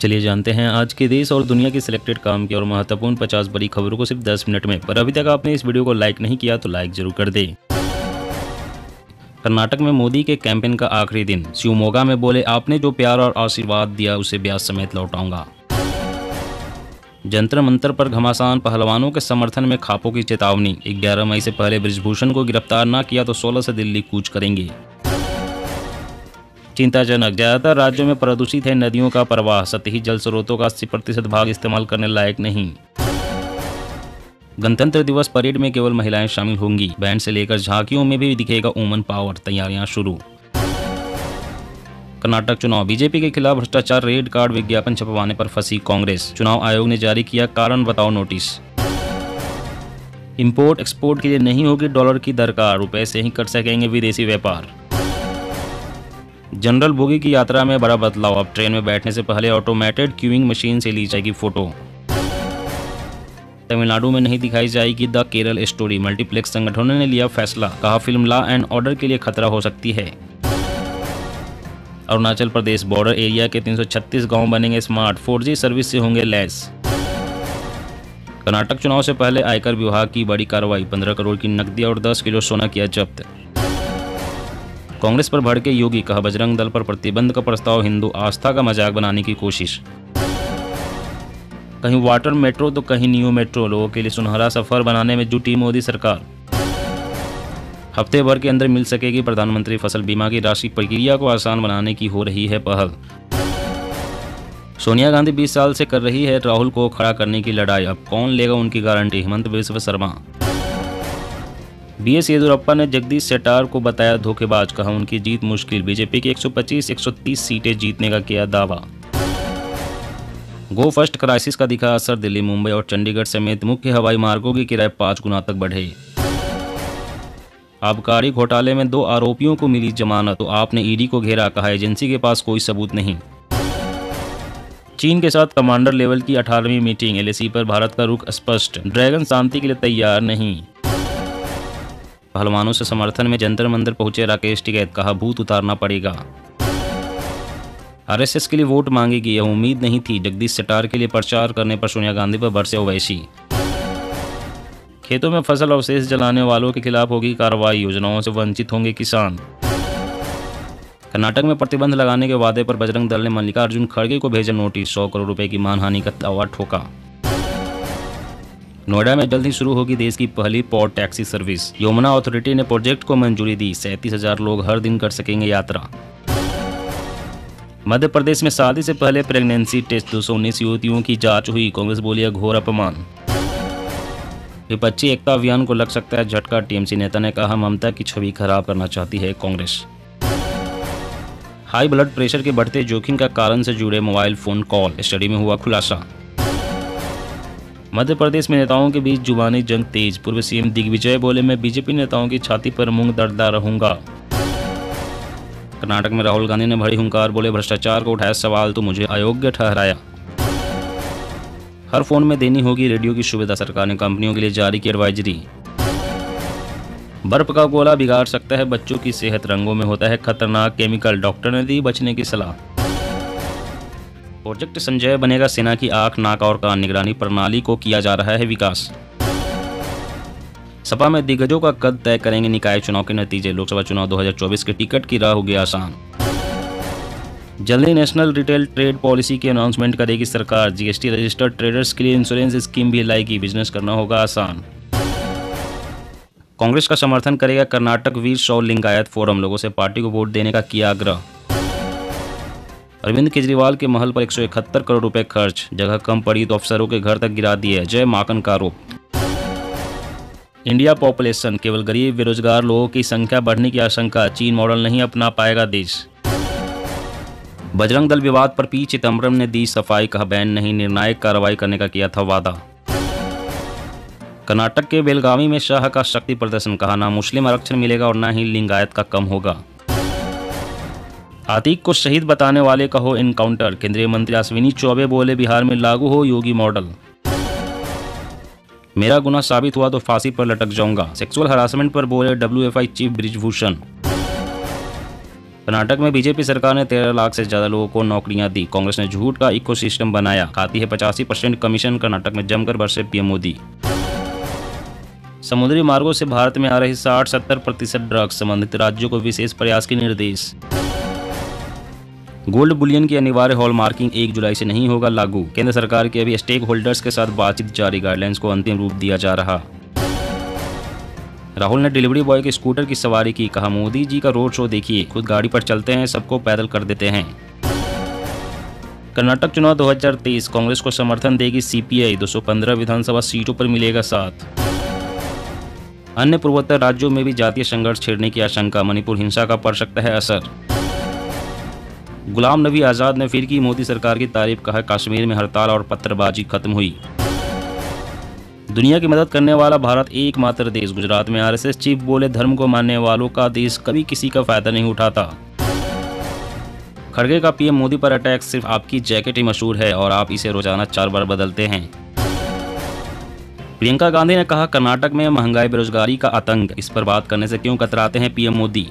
चलिए जानते हैं आज के देश और दुनिया की सिलेक्टेड काम की और महत्वपूर्ण 50 बड़ी खबरों को सिर्फ़ 10 मिनट में। पर अभी तक आपने इस वीडियो को लाइक नहीं किया तो लाइक ज़रूर कर दें। कर्नाटक में मोदी के कैंपेन का आखिरी दिन। शिवमोगा में बोले, आपने जो प्यार और आशीर्वाद दिया, उसे ब्याज समेत लौटाऊँगा। जंतर मंतर पर घमासान, पहलवानों के समर्थन में खापों की चेतावनी। 11 मई से पहले ब्रिजभूषण को गिरफ़्तार न किया तो 16 से दिल्ली कूच करेंगे। चिंताजनक। ज़्यादातर राज्यों में प्रदूषित है नदियों का प्रवाह। सतही जल स्रोतों का अस्सी प्रतिशत भाग इस्तेमाल करने लायक नहीं। गणतंत्र दिवस परेड में केवल महिलाएँ शामिल होंगी। बैंड से लेकर झांकियों में भी दिखेगा वुमन पावर। तैयारियाँ शुरू। कर्नाटक चुनाव। बीजेपी के खिलाफ भ्रष्टाचार रेड कार्ड विज्ञापन छपवाने पर फंसी कांग्रेस। चुनाव आयोग ने जारी किया कारण बताओ नोटिस। इंपोर्ट एक्सपोर्ट के लिए नहीं होगी डॉलर की दरकार। रुपए से ही कर सकेंगे विदेशी व्यापार। जनरल बोगी की यात्रा में बड़ा बदलाव। अब ट्रेन में बैठने से पहले ऑटोमेटेड क्यूइंग मशीन से ली जाएगी फ़ोटो तमिलनाडु में नहीं दिखाई जाएगी द केरल स्टोरी मल्टीप्लेक्स संगठनों ने लिया फैसला। कहा, फ़िल्म लॉ एंड ऑर्डर के लिए खतरा हो सकती है। अरुणाचल प्रदेश बॉर्डर एरिया के 336 गाँव बनेंगे स्मार्ट 4G सर्विस से होंगे लैस कर्नाटक चुनाव से पहले आयकर विभाग की बड़ी कार्रवाई। 15 करोड़ की नकदी और 10 किलो सोना किया जब्त कांग्रेस पर भड़के योगी, कहा बजरंग दल पर प्रतिबंध का प्रस्ताव, हिंदू आस्था का मज़ाक बनाने की कोशिश। कहीं वाटर मेट्रो तो कहीं न्यू मेट्रो, लोगों के लिए सुनहरा सफ़र बनाने में जुटी मोदी सरकार। हफ़्ते भर के अंदर मिल सकेगी प्रधानमंत्री फ़सल बीमा की राशि, प्रक्रिया को आसान बनाने की हो रही है पहल। सोनिया गांधी 20 साल से कर रही है, राहुल को खड़ा करने की लड़ाई, अब कौन लेगा उनकी गारंटी? हेमंत विश्व शर्मा बी एस येदुरप्पा ने जगदीश सेटार को बताया धोखेबाज, कहा उनकी जीत मुश्किल बीजेपी की 125-130 सीटें जीतने का किया दावा। गो फ़र्स्ट क्राइसिस का दिखा असर, दिल्ली, मुंबई और चंडीगढ़ समेत मुख्य हवाई मार्गों की किराए पाँच गुना तक बढ़े। आबकारी घोटाले में दो आरोपियों को मिली जमानत तो आपने ईडी को घेरा, कहा एजेंसी के पास कोई सबूत नहीं। चीन के साथ कमांडर लेवल की अठारहवीं मीटिंग, एलएसी पर भारत का रुख स्पष्ट, ड्रैगन शांति के लिए तैयार नहीं। पहलवानों से समर्थन में जंतर मंदिर पहुँचे राकेश टिकैत, कहा, भूत उतारना पड़ेगा। आरएसएस के लिए वोट मांगेगी, यह उम्मीद नहीं थी। जगदीश सटार के लिए प्रचार करने पर सोनिया गांधी पर बरसे ओवैसी। खेतों में फ़सल अवशेष जलाने वालों के खिलाफ होगी कार्रवाई। योजनाओं से वंचित होंगे किसान। कर्नाटक में प्रतिबंध लगाने के वादे पर बजरंग दल ने मल्लिकार्जुन खड़गे को भेजा नोटिस। सौ करोड़ रुपए की मानहानि का दावा ठोका। नोएडा में जल्द ही शुरू होगी देश की पहली port taxi service. Yamuna authority ने प्रोजेक्ट को मंजूरी दी। सैंतीस हज़ार लोग हर दिन कर सकेंगे यात्रा। मध्य प्रदेश में शादी से पहले प्रेगनेंसी टेस्ट, दो युवतियों की जाँच हुई। कांग्रेस बोली घोर अपमान। विपक्षी एकता अभियान को लग सकता है झटका। टीएमसी नेता ने कहा, ममता की छवि खराब करना चाहती है कांग्रेस। हाई ब्लड प्रेशर के बढ़ते जोखिम का कारण से जुड़े मोबाइल फ़ोन कॉल। स्टडी में हुआ खुलासा। मध्य प्रदेश में नेताओं के बीच जुबानी जंग तेज। पूर्व सीएम दिग्विजय बोले, मैं बीजेपी नेताओं की छाती पर मूंग दर्दा रहूँगा। कर्नाटक में राहुल गांधी ने भरी हुंकार, बोले, भ्रष्टाचार को उठाया सवाल तो मुझे अयोग्य ठहराया। हर फ़ोन में देनी होगी रेडियो की सुविधा, सरकार ने कंपनियों के लिए जारी की एडवाइजरी। बर्फ़ का गोला बिगाड़ सकता है बच्चों की सेहत, रंगों में होता है खतरनाक केमिकल। डॉक्टर ने दी बचने की सलाह। प्रोजेक्ट संजय बनेगा सेना की आँख, नाक और कान निगरानी प्रणाली को किया जा रहा है विकास। सपा में दिग्गजों का कद तय करेंगे निकाय चुनाव के नतीजे, लोकसभा चुनाव 2024 के टिकट की राह होगी आसान। जल्दी नेशनल रिटेल ट्रेड पॉलिसी की अनाउंसमेंट करेगी सरकार, जीएसटी रजिस्टर्ड ट्रेडर्स के लिए इंश्योरेंस स्कीम भी लाएगी, बिज़नेस करना होगा आसान। कांग्रेस का समर्थन करेगा कर्नाटक वीर शौ लिंगायत फोरम, लोगों से पार्टी को वोट देने का किया आग्रह। अरविंद केजरीवाल के महल पर एक सौ इकहत्तर करोड़ रुपए खर्च। जगह कम पड़ी तो अफसरों के घर तक गिरा दिए। जय माकन का आरोप। इंडिया पॉपुलेशन, केवल गरीब बेरोजगार लोगों की संख्या बढ़ने की आशंका। चीन मॉडल नहीं अपना पाएगा देश। बजरंग दल विवाद पर पी चिदम्बरम ने दी सफ़ाई, कहा बैन नहीं, निर्णायक कार्रवाई करने का किया था वादा। कर्नाटक के बेलगावी में शाह का शक्ति प्रदर्शन, कहा ना मुस्लिम आरक्षण मिलेगा और ना ही लिंगायत का कम होगा। आतिक को शहीद बताने वाले का हो इनकाउंटर केंद्रीय मंत्री अश्विनी चौबे बोले, बिहार में लागू हो योगी मॉडल। मेरा गुना साबित हुआ तो फांसी पर लटक जाऊँगा। सेक्सुअल हरासमेंट पर बोले डब्ल्यूएफआई चीफ ब्रिजभूषण। कर्नाटक में बीजेपी सरकार ने तेरह लाख से ज़्यादा लोगों को नौकरियाँ दी। कांग्रेस ने झूठ का इको सिस्टम बनाया। खाती है पचासी परसेंट कमीशन। कर्नाटक में जमकर बरसे पीएम मोदी। समुद्री मार्गों से भारत में आ रही 60-70 प्रतिशत ड्रग्स। संबंधित राज्यों को विशेष प्रयास के निर्देश। गोल्ड बुलियन की अनिवार्य हॉल मार्किंग एक जुलाई से नहीं होगा लागू। केंद्र सरकार के अभी स्टेक होल्डर्स के साथ बातचीत जारी। गाइडलाइंस को अंतिम रूप दिया जा रहा। राहुल ने डिलीवरी बॉय के स्कूटर की सवारी की। कहा, मोदी जी का रोड शो देखिए। खुद गाड़ी पर चलते हैं, सबको पैदल कर देते हैं। कर्नाटक चुनाव 2023 कांग्रेस को समर्थन देगी सीपीआई। 215 विधानसभा सीटों पर मिलेगा साथ। अन्य पूर्वोत्तर राज्यों में भी जातीय संघर्ष छेड़ने की आशंका। मणिपुर हिंसा का पड़ सकता है असर। गुलाम नबी आज़ाद ने फिर की मोदी सरकार की तारीफ़, कहा, कश्मीर में हड़ताल और पत्थरबाजी खत्म हुई। दुनिया की मदद करने वाला भारत एकमात्र देश। गुजरात में आरएसएस चीफ बोले, धर्म को मानने वालों का देश कभी किसी का फ़ायदा नहीं उठाता। खड़गे का पीएम मोदी पर अटैक, सिर्फ़ आपकी जैकेट ही मशहूर है और आप इसे रोज़ाना चार बार बदलते हैं। प्रियंका गांधी ने कहा, कर्नाटक में महँगाई बेरोजगारी का आतंक। इस पर बात करने से क्यों कतराते हैं पीएम मोदी?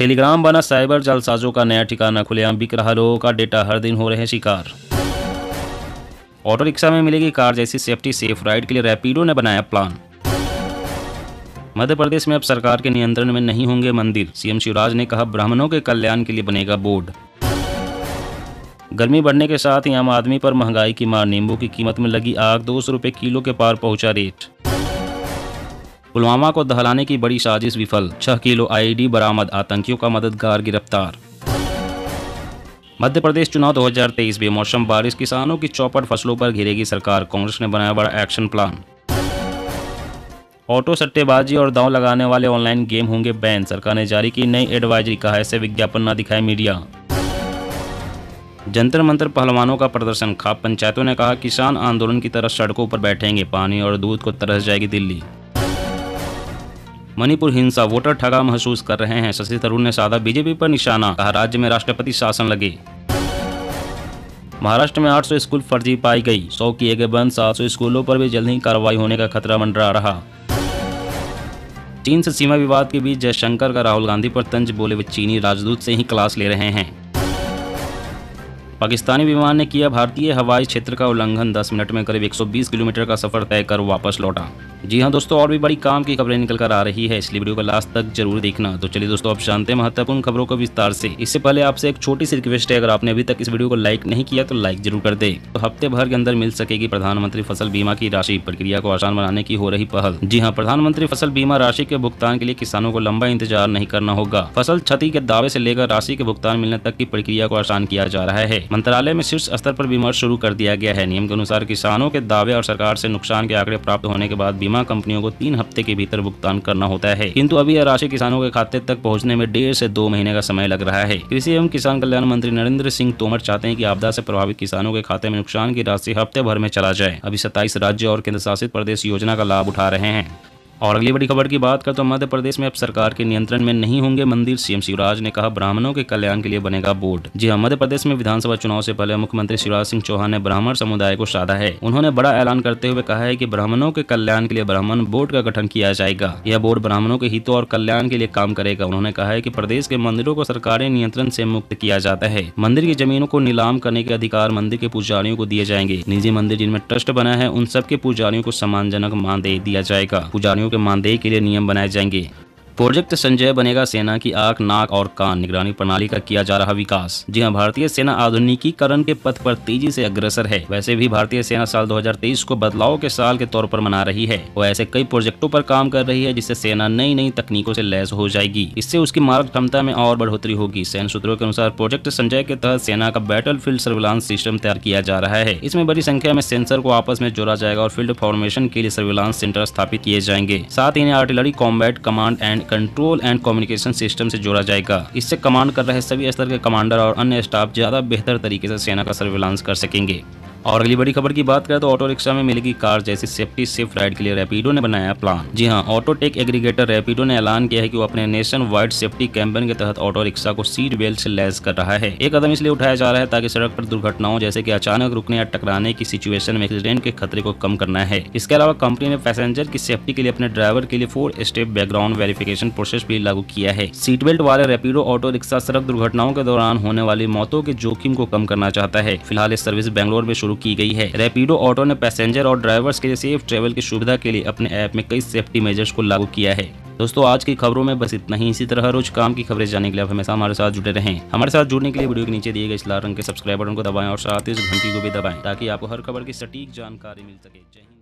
टेलीग्राम बना साइबर जालसाजों का नया ठिकाना खुलेआम बिक रहा, लोगों का डेटा हर दिन हो रहे शिकार। ऑटो रिक्शा में मिलेगी कार जैसी सेफ्टी, सेफ़ राइड के लिए रैपिडो ने बनाया प्लान। मध्य प्रदेश में अब सरकार के नियंत्रण में नहीं होंगे मंदिर, सीएम शिवराज ने कहा ब्राह्मणों के कल्याण के लिए बनेगा बोर्ड। गर्मी बढ़ने के साथ ही आम आदमी पर महँगाई की मार, नींबू की कीमत में लगी आग, दो सौ रुपये किलो के पार पहुँचा रेट। पुलवामा को दहलाने की बड़ी साजिश विफल, छह किलो आईडी बरामद, आतंकियों का मददगार गिरफ़्तार। मध्य प्रदेश चुनाव 2023 बेमौसम, बारिश, किसानों की चौपट फ़सलों पर घिरेगी सरकार, कांग्रेस ने बनाया बड़ा एक्शन प्लान। ऑटो सट्टेबाजी और दांव लगाने वाले ऑनलाइन गेम होंगे बैन, सरकार ने जारी की नई एडवाइजरी, कहा ऐसे विज्ञापन न दिखाए मीडिया। जंतर मंत्र पहलवानों का प्रदर्शन, खाप पंचायतों ने कहा किसान आंदोलन की तरह सड़कों पर बैठेंगे, पानी और दूध को तरस जाएगी दिल्ली। मणिपुर हिंसा, वोटर ठगा महसूस कर रहे हैं। शशि थरूर ने साधा बीजेपी पर निशाना, कहा राज्य में राष्ट्रपति शासन लगे। महाराष्ट्र में 800 स्कूल फर्जी पाई गई। सौ किए गए बंद 700 स्कूलों पर भी जल्द ही कार्रवाई होने का खतरा मंडरा रहा। चीन से सीमा विवाद के बीच जयशंकर का राहुल गांधी पर तंज बोले वे चीनी राजदूत से ही क्लास ले रहे हैं। पाकिस्तानी विमान ने किया भारतीय हवाई क्षेत्र का उल्लंघन। 10 मिनट में करीब 120 किलोमीटर का सफ़र तय कर वापस लौटा। जी हाँ दोस्तों, और भी बड़ी काम की खबरें निकल कर आ रही है। इसलिए वीडियो को लास्ट तक ज़रूर देखना। तो चलिए दोस्तों आप जानते हैं महत्वपूर्ण खबरों को विस्तार से। इससे पहले आपसे एक छोटी सी रिक्वेस्ट है, अगर आपने अभी तक इस वीडियो को लाइक नहीं किया तो लाइक ज़रूर कर दे। तो हफ़्ते भर के अंदर मिल सकेगी प्रधानमंत्री फ़सल बीमा की राशि। प्रक्रिया को आसान बनाने की हो रही पहल। जी हाँ प्रधानमंत्री फ़सल बीमा राशि के भुगतान के लिए किसानों को लंबा इंतज़ार नहीं करना होगा। फ़सल क्षति के दावे ऐसी लेकर राशि के भुगतान मिलने तक की प्रक्रिया को आसान किया जा रहा है। मंत्रालय में शीर्ष स्तर पर विमर्श शुरू कर दिया गया है। नियम के अनुसार किसानों के दावे और सरकार से नुकसान के आंकड़े प्राप्त होने के बाद बीमा कंपनियों को तीन हफ़्ते के भीतर भुगतान करना होता है। किंतु अभी यह राशि किसानों के खाते तक पहुँचने में डेढ़ से दो महीने का समय लग रहा है। कृषि एवं किसान कल्याण मंत्री नरेंद्र सिंह तोमर चाहते हैं कि आपदा से प्रभावित किसानों के खाते में नुकसान की राशि हफ़्ते भर में चला जाए। अभी सत्ताईस राज्य और केंद्र शासित प्रदेश योजना का लाभ उठा रहे हैं। और अगली बड़ी खबर की बात कर तो मध्य प्रदेश में अब सरकार के नियंत्रण में नहीं होंगे मंदिर, सीएम शिवराज ने कहा ब्राह्मणों के कल्याण के लिए बनेगा बोर्ड। जी हाँ मध्य प्रदेश में विधानसभा चुनाव से पहले मुख्यमंत्री शिवराज सिंह चौहान ने ब्राह्मण समुदाय को साधा है। उन्होंने बड़ा ऐलान करते हुए कहा है की ब्राह्मणों के कल्याण के लिए ब्राह्मण बोर्ड का गठन किया जाएगा। यह बोर्ड ब्राह्मणों के हितों और कल्याण के लिए काम करेगा। उन्होंने कहा है की प्रदेश के मंदिरों को सरकारी नियंत्रण से मुक्त किया जाता है। मंदिर की जमीनों को नीलाम करने के अधिकार मंदिर के पुजारियों को दिए जाएँगे। निजी मंदिर जिनमें ट्रस्ट बना है, उन सबके पुजारियों को सम्मानजनक मानदेय दिया जाएगा। पुजारियों के मानदेय के लिए नियम बनाए जाएँगे। प्रोजेक्ट संजय बनेगा सेना की आँख, नाक और कान। निगरानी प्रणाली का किया जा रहा विकास। जी हाँ भारतीय सेना आधुनिकीकरण के पथ पर तेज़ी से अग्रसर है। वैसे भी भारतीय सेना साल 2023 को बदलाव के साल के तौर पर मना रही है। वो ऐसे कई प्रोजेक्टों पर काम कर रही है, जिससे सेना नई नई तकनीकों से लैस हो जाएगी। इससे उसकी मार्ग क्षमता में और बढ़ोतरी होगी। सैन्य सूत्रों के अनुसार प्रोजेक्ट संजय के तहत सेना का बैटल फ़ील्ड सर्विलांस सिस्टम तैयार किया जा रहा है। इसमें बड़ी संख्या में सेंसर को आपस में जोड़ा जाएगा और फ़ील्ड फॉर्मेशन के लिए सर्विलांस सेंटर स्थापित किए जाएँगे। साथ ही इन्हें artillery combat command and control and communication system से जोड़ा जाएगा। इससे कमांड कर रहे सभी स्तर के कमांडर और अन्य स्टाफ ज़्यादा बेहतर तरीके से सेना का सर्विलांस कर सकेंगे। और अगली बड़ी खबर की बात करें तो ऑटो रिक्शा में मिलेगी कार जैसी सेफ्टी सेफ़ राइड के लिए रैपिडो ने बनाया प्लान जी हाँ ऑटो टेक एग्रीगेटर रैपिडो ने ऐलान किया है कि वो अपने नेशन वाइड सेफ्टी कैंपेन के तहत ऑटो रिक्शा को सीट बेल्ट से लैस कर रहा है। एक कदम इसलिए उठाया जा रहा है ताकि सड़क पर दुर्घटनाओं जैसे की अचानक रुकने या टकराने की सिचुएशन में एक्सीडेंट के खतरे को कम करना है। इसके अलावा कंपनी ने पैसेंजर की सेफ्टी के लिए अपने ड्राइवर के लिए four step background verification process भी लागू किया है। सीट बेल्ट वाले रेपिडो ऑटो रिक्शा सड़क दुर्घटनाओं के दौरान होने वाली मौतों के जोखिम को कम करना चाहता है। फ़िलहाल इस सर्विस बेंगलोर में शुरू की गई है। रेपिडो ऑटो ने पैसेंजर और ड्राइवर्स के लिए सेफ़ ट्रेवल की सुविधा के लिए अपने ऐप में कई सेफ्टी मेजर्स को लागू किया है। दोस्तों, आज की खबरों में बस इतना ही। इसी तरह रोज काम की खबरें जानने के लिए आप हमेशा हमारे साथ जुड़े रहें। हमारे साथ जुड़ने के लिए वीडियो के नीचे दिए गए इस लाल रंग के सब्सक्राइब बटन को दबाएँ और साथ ही इस घंटी को भी दबाएँ, ताकि आपको हर खबर की सटीक जानकारी मिल सके। जय हिंद।